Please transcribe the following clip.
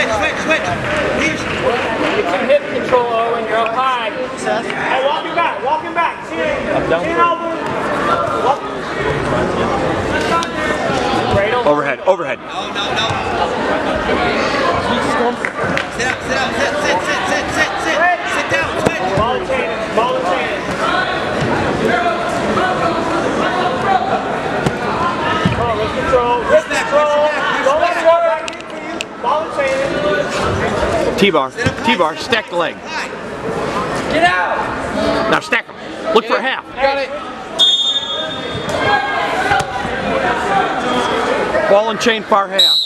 switch, switch, switch. Here's. Get some hip control, Owen. You're up high. Hey, walk him back, walk him back. See it? down See for it. elbow. Walk. Overhead, overhead. No, no, no. Sit up, sit up, sit, sit, sit, sit, sit, sit. Sit down, switch. Ball and chain ball and chain. Come on, wrist control, wrist back, control. wrist back, Don't let it back. go back in for you. Ball and chain it. T-bar, Sit up high, T-bar, stack the leg. Get out. Now stack them. Look for a half. Got it. Ball and chain far half.